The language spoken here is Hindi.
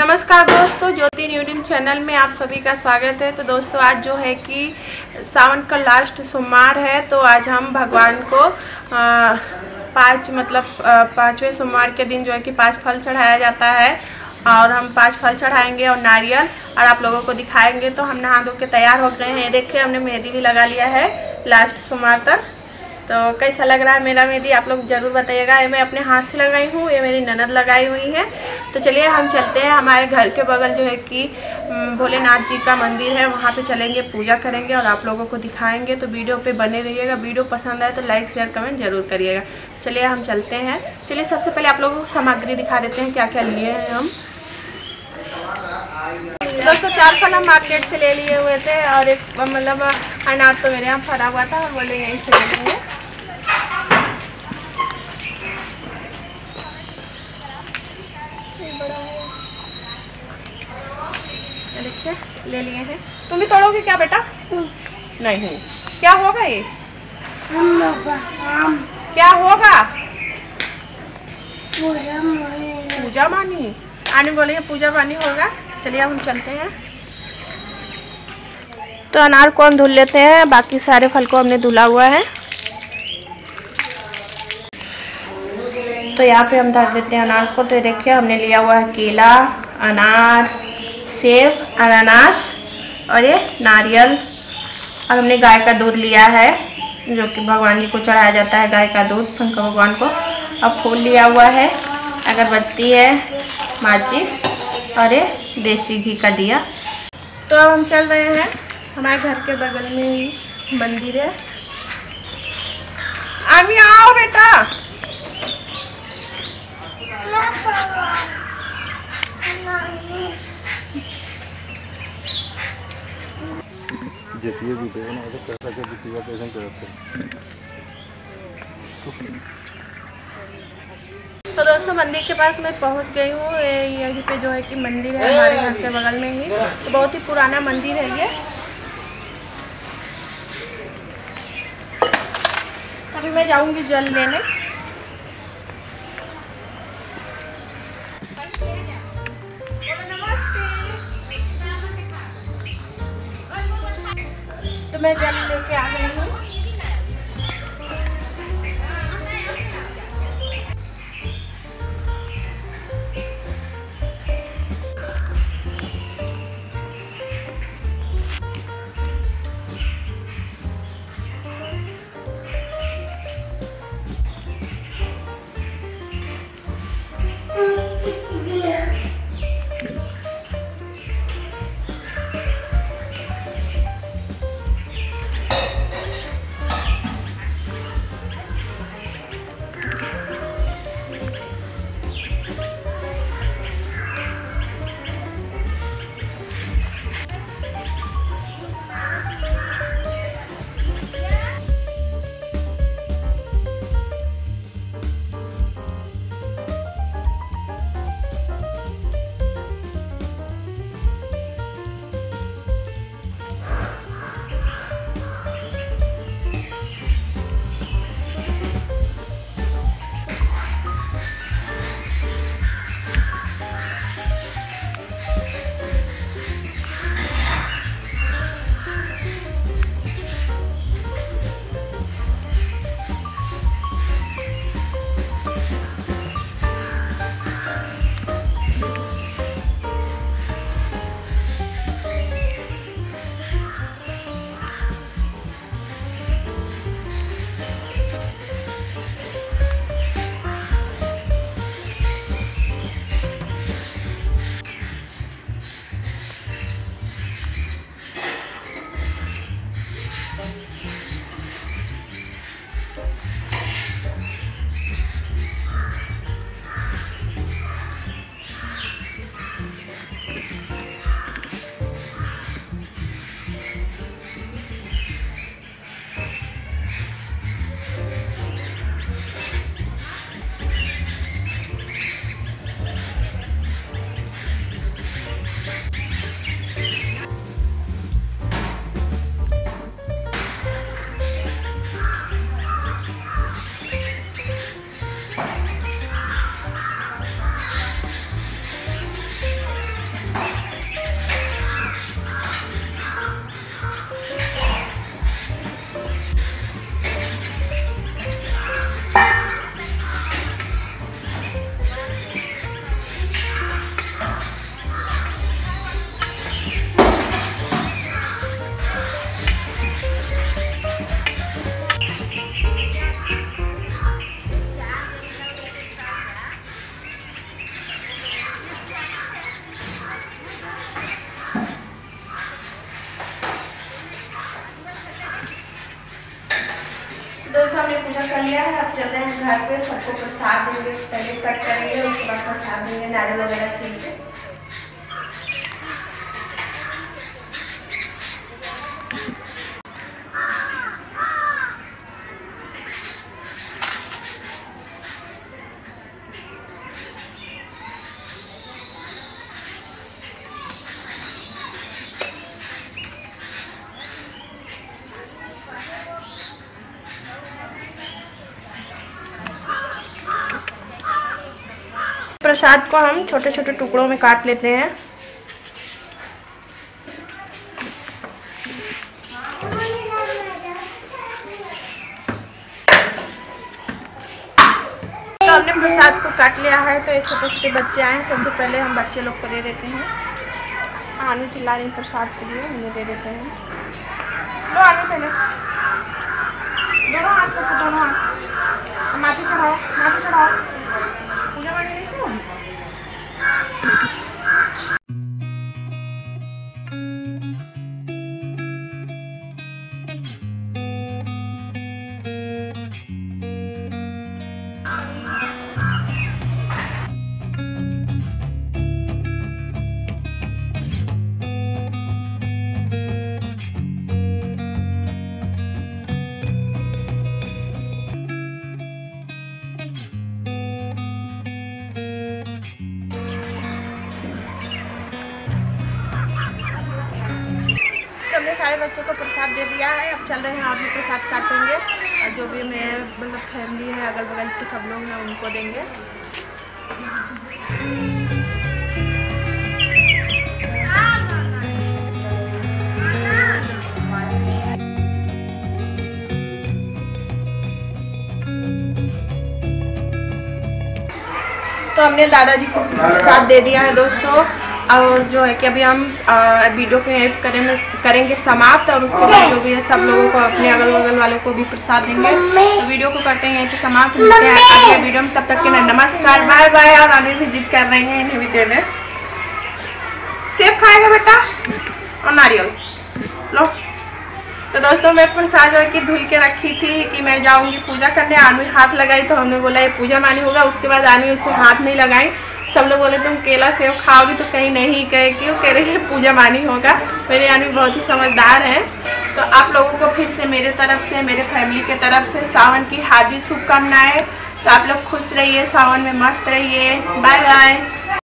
नमस्कार दोस्तों, ज्योति न्यूडिन चैनल में आप सभी का स्वागत है। तो दोस्तों, आज जो है कि सावन का लास्ट सोमवार है तो आज हम भगवान को पाँच मतलब पाँचवें सोमवार के दिन जो है कि पाँच फल चढ़ाया जाता है। और हम पाँच फल चढ़ाएँगे और नारियल, और आप लोगों को दिखाएँगे। तो हम नहा धो के तैयार हो गए हैं। देखिए, हमने मेहंदी भी लगा लिया है लास्ट सोमवार तक। तो कैसा लग रहा है मेरा? मेहंदी आप लोग ज़रूर बताइएगा। ये मैं अपने हाथ से लगाई हूँ, ये मेरी ननद लगाई हुई है। तो चलिए, हम चलते हैं। हमारे घर के बगल जो है कि भोलेनाथ जी का मंदिर है, वहाँ पे चलेंगे, पूजा करेंगे और आप लोगों को दिखाएँगे। तो वीडियो पे बने रहिएगा। वीडियो पसंद आए तो लाइक, शेयर, कमेंट ज़रूर करिएगा। चलिए, हम चलते हैं। चलिए, सबसे पहले आप लोगों को सामग्री दिखा देते हैं क्या क्या लिए हैं हम। दोस्तों, चार फल हम मार्केट से ले लिए हुए थे और एक मतलब अनार तो मेरे यहाँ फरा हुआ था और बोले यहीं से ले लेंगे देखिए ले लिए हैं। तुम भी तोड़ोगे क्या बेटा? नहीं क्या होगा ये? क्या होगा? पूजा मानी। आने बोले पूजा पानी होगा। चलिए हम चलते हैं। तो अनार को हम धुल लेते हैं। बाकी सारे फल को हमने धुला हुआ है। तो यहाँ पे हम धर देते हैं अनार को। तो देखिए, हमने लिया हुआ है केला, अनार। सेब अनानास और ये नारियल और हमने गाय का दूध लिया है जो कि भगवान जी को चढ़ाया जाता है गाय का दूध शंकर भगवान को अब फूल लिया हुआ है अगरबत्ती है माचिस और ये देसी घी का दिया तो अब हम चल रहे हैं हमारे घर के बगल में ही मंदिर है आमी आओ बेटा जतिये वीडियो बना तो कैसा क्या बिटिया कैसे करते तो दोस्तों, मंदिर के पास मैं पहुँच गई हूँ। यहीं पे जो है कि मंदिर है, हमारे घर के बगल में ही। तो बहुत ही पुराना मंदिर है ये। अभी मैं जाऊँगी जल लेने। तो मैं जल लेके आ गई हूँ। कर लिया है। अब चलते हैं घर पे, सबको प्रसाद देंगे, पहले कट करेंगे, उसके बाद प्रसाद देंगे, नारियल वगैरह छीन के। प्रसाद को हम छोटे छोटे टुकड़ों में काट लेते हैं। तो हमने प्रसाद को काट लिया है तो एक छोटे छोटे बच्चे आए हैं, सबसे पहले हम बच्चे लोग को दे देते हैं। आलू चिल्ला रही प्रसाद के लिए, उन्हें दे देते हैं। लो आलू पहले। सारे बच्चों को प्रसाद दे दिया है। अब चल रहे हैं, आप भी प्रसाद काटेंगे। और जो भी मेरे मतलब फैमिली है अगल बगल के सब लोग हैं, उनको देंगे। तो हमने दादाजी को प्रसाद दे दिया है, दोस्तों। और जो है कि अभी हम वीडियो को एड करेंगे करेंगे समाप्त और उसके बाद जो भी है सब लोगों को अपने अगल बगल वालों को भी प्रसाद देंगे। तो वीडियो को करते हैं पे समाप्त मिलते हैं। अगले वीडियो में तब तक के लिए नमस्कार बाय बाय और आने भी जिद कर रहे हैं इन्हें भी दे दें सेब खाएगा बेटा? और नारियल। लो। तो दोस्तों मैं प्रसाद जो है कि धुल के रखी थी कि मैं जाऊँगी पूजा करने। आनवी हाथ लगाई तो हमने बोला ये पूजा मानी होगा। उसके बाद आनवी उससे हाथ नहीं लगाई। सब लोग बोले, तुम केला सेब खाओगी तो कहीं नहीं कहे, क्यों कह रहे हैं, पूजा मानी होगा। मेरे यानी बहुत ही समझदार हैं। तो आप लोगों को फिर से मेरे तरफ़ से, मेरे फैमिली के तरफ़ से सावन की हार्दिक शुभकामनाएँ। तो आप लोग खुश रहिए, सावन में मस्त रहिए। Bye bye